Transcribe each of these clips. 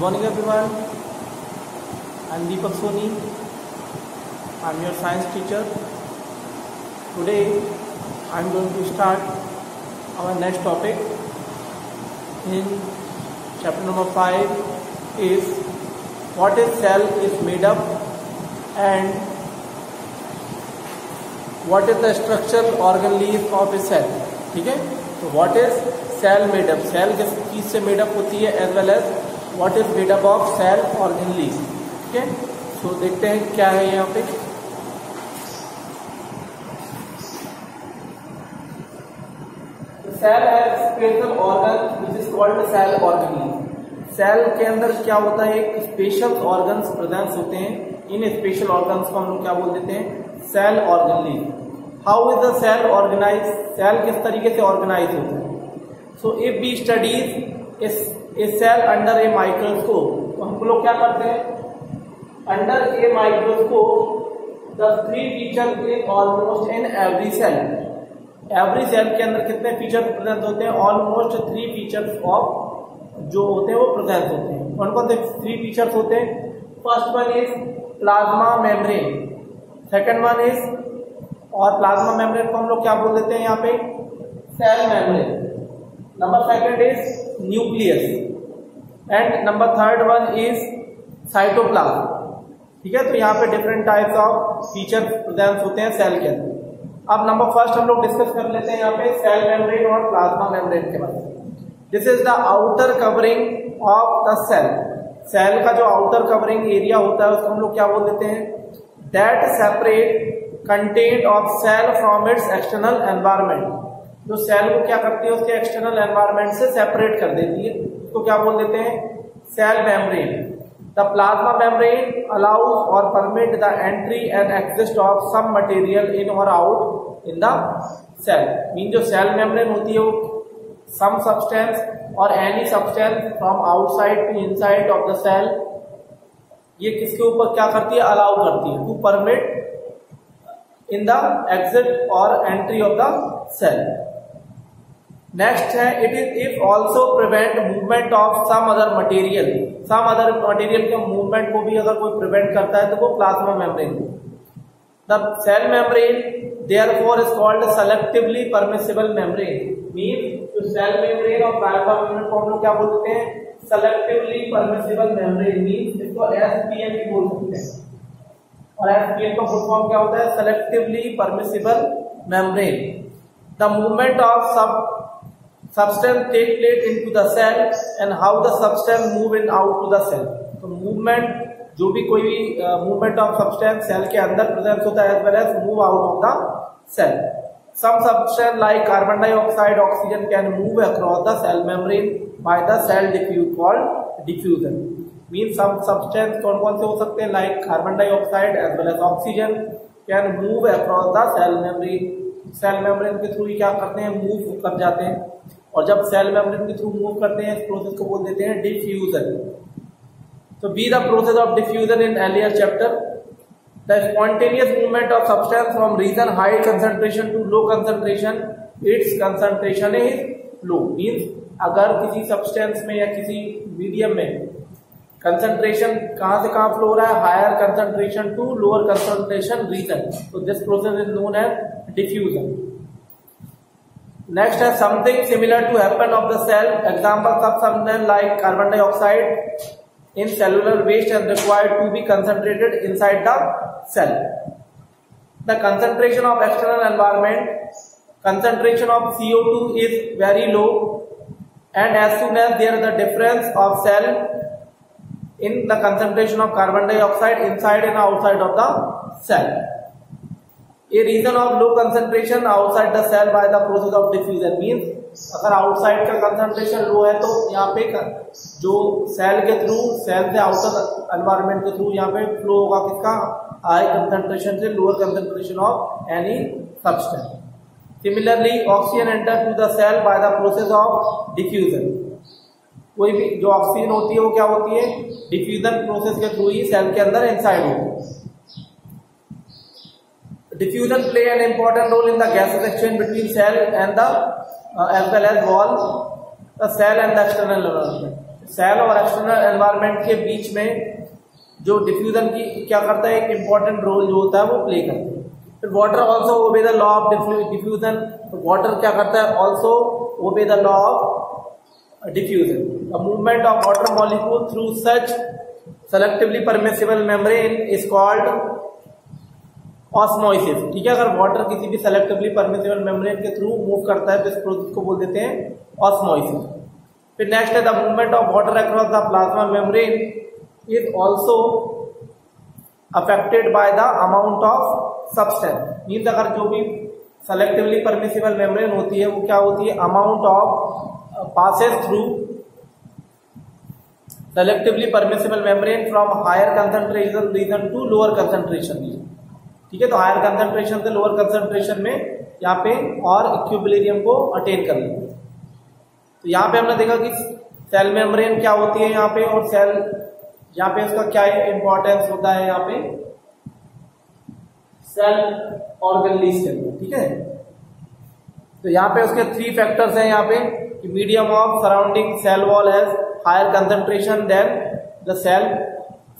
Morning everyone. I'm Deepak Soni. I'm your science teacher. Today I'm going to start our next topic in chapter number 5 is what is cell is made up and what is the structural organ leaf of a cell ठीक है तो is cell made up cell किस चीज़ से up होती है as well as what is up of cell organ leaf ठीक है तो देखते हैं क्या है यहाँ पे। सेल है special organ which is called cell organ cell के अंदर क्या होता है? एक स्पेशल ऑर्गन्स प्रेजेंस होते हैं। इन स्पेशल ऑर्गन्स को हम लोग क्या बोल देते हैं? Cell organ how is the cell organize cell किस तरीके से ऑर्गेनाइज होता है? सो इफ़ बी स्टडीज़ इस सेल अंडर ए माइक्रोस्कोप तो हम लोग क्या करते हैं? Under a microscope the three feature is almost in every cell every cell के अंदर कितने फीचर प्रेजेंट होते हैं? ऑलमोस्ट थ्री फीचर्स ऑफ़ जो होते हैं वो प्रेजेंट होते हैं। कौन कौन से थ्री फीचर्स होते हैं? First one is plasma membrane second one is और प्लाज्मा मेम्ब्रेन को हम लोग क्या बोल देते हैं यहाँ पे? Cell membrane number second is nucleus and number third one is cytoplasm ठीक है? तो यहाँ पे different types of feature present होते हैं सेल के अंदर। अब नंबर फ़र्स्ट हम लोग डिस्कस कर लेते हैं यहाँ पे सेल मेम्ब्रेन और प्लाज्मा मेम्ब्रेन के बारे में। This is the outer covering of the cell cell का जो आउटर कवरिंग एरिया होता है, उसको हम लोग क्या बोल देते हैं? That separate content of cell from its external environment जो सेल को क्या करती है, उसके एक्सटर्नल एनवायरमेंट से सेपरेट कर देती है। उसको तो क्या बोल देते हैं? Cell membrane the plasma membrane allows और permit the entry and exist of some material in और out in the cell mean जो सेल मेम्ब्रेन होती है वो सम सब्सटेंस और any substance from outside to inside of the cell ये किसके ऊपर क्या करती है? अलाउ करती है। To permit in the exit और entry of the cell next है it is if also prevent movement of some other material some other material के मूवमेंट को भी अगर कोई प्रिवेंट करता है तो वो plasma membrane the cell membrane therefore is called selectively permissible membrane mean जो सेल मेम्ब्रेन और प्लाज्मा मेम्ब्रेन को हम लोग क्या बोलते हैं? सेलेक्टिवली परमिसिबल मेम्ब्रेन मीन इसको एसपीएम भी बोल सकते हैं. और एसपीएम का फुल फॉर्म क्या होता है? Selectively permissible membrane the movement of sub, substance take place into the cell and how the substance move in out to the cell so, movement, जो भी कोई भी मूवमेंट ऑफ़ सब्सटेंस सेल के अंदर presence होता है as well as move out of the cell some substance like carbon dioxide oxygen can move across the cell membrane by the cell diffuse call diffusion mean some substance कौन कौन से हो सकते हैं? Like carbon dioxide as well as oxygen can move across the cell membrane cell membrane के through ही क्या करते हैं? मूव कर जाते हैं। और जब सेल मेम्ब्रेन के थ्रू मूव करते हैं, इस प्रोसेस को बोल देते हैं डिफ्यूजन तो be the process of diffusion in earlier chapter the spontaneous movement of substance from region high concentration to low concentration its concentration is low means अगर किसी सब्सटेंस में या किसी मीडियम में कंसंट्रेशन कहाँ से कहाँ फ्लो हो रहा है? Higher concentration to lower concentration region तो this process is known as diffusion next है something similar to happen of the cell example सब something like carbon dioxide in cellular waste as required to be concentrated inside the cell the concentration of external environment concentration of CO two is very low and as soon as there the difference of cell in the concentration of carbon dioxide inside and outside of the cell a region of low concentration outside the cell by the process of diffusion means अगर outside का concentration low है तो यहाँ पे जो cell के through cell से outer environment के थ्रू यहाँ पे फ्लो होगा किसका हाई कंसंट्रेशन से lower concentration of any substance similarly oxygen enter to the cell by the process of diffusion कोई भी जो ऑक्सीजन होती है वो क्या होती है? डिफ्यूजन प्रोसेस के थ्रू ही सेल के अंदर इनसाइड होती है। Diffusion play an important role in the gases exchange between cell and the uh, as well as wall the cell and the external cell और एक्सटर्नल एनवायरमेंट के बीच में जो डिफ्यूजन की क्या करता है? एक इंपॉर्टेंट रोल जो होता है वो प्ले करता है। फिर water also obey the law of diffusion water क्या करता है? Also obey the law of diffusion the movement of water molecule through such selectively permissible membrane is called osmosis ठीक है, अगर वाटर किसी भी सेलेक्टिवली परमिसिबल मेम्ब्रेन के through move करता है तो इस प्रोसेस को बोल देते हैं ऑस्मोइसिस फिर नेक्स्ट है the movement of water across the plasma membrane is also affected by the amount of substance means अगर जो भी सेलेक्टिवली परमिसिबल मेम्ब्रेन होती है, वो क्या होती है? Amount of passes through selectively permissible membrane from higher concentration region to lower concentration region ठीक है? तो हायर कंसंट्रेशन से लोअर कंसंट्रेशन में यहाँ पे और इक्विबिलियम को अटेन कर लेंगे तो यहाँ पे हमने देखा कि सेल मेम्ब्रेन क्या होती है यहाँ पे और सेल यहाँ पे उसका क्या इंपॉर्टेंस होता है यहाँ पे? सेल ऑर्गन लीज के ठीक है? तो यहाँ पे उसके थ्री फैक्टर्स हैं यहाँ पे। Medium of surrounding cell wall has higher concentration than the cell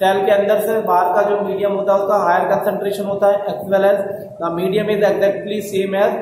cell के अंदर से बाहर का जो मीडियम होता है, उसका हायर कंसंट्रेशन होता है as well as the medium is exactly same as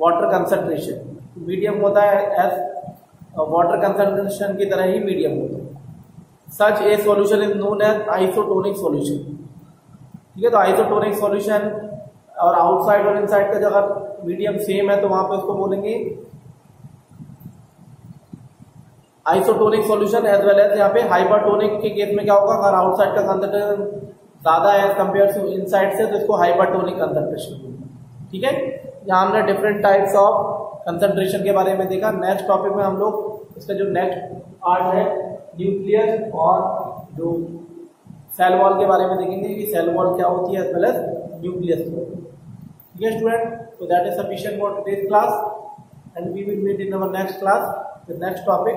water concentration medium होता है एज वाटर कंसंट्रेशन की तरह ही मीडियम होता है। Such a solution is known as isotonic solution ठीक है तो आइसोटोनिक सॉल्यूशन और आउटसाइड और इनसाइड का जगह मीडियम सेम है तो वहाँ पे उसको बोलेंगे isotonic solution as well as यहाँ पे हाइपरटोनिक के केस में क्या होगा? अगर आउटसाइड का कंसेंट्रेशन ज़्यादा है एज कंपेयर टू इनसाइड से तो इसको हाइपरटोनिक कंसेंट्रेशन ठीक है? यहाँ हमने डिफरेंट टाइप्स ऑफ़ कंसेंट्रेशन के बारे में देखा। नेक्स्ट टॉपिक में हम लोग, इसका जो नेक्स्ट पार्ट है न्यूक्लियस और जो सेल वॉल के बारे में देखेंगे कि सेल वॉल क्या होती है एज वेल एज न्यूक्लियस ठीक है स्टूडेंट तो that is sufficient for today's class and we will meet in our next class the next topic.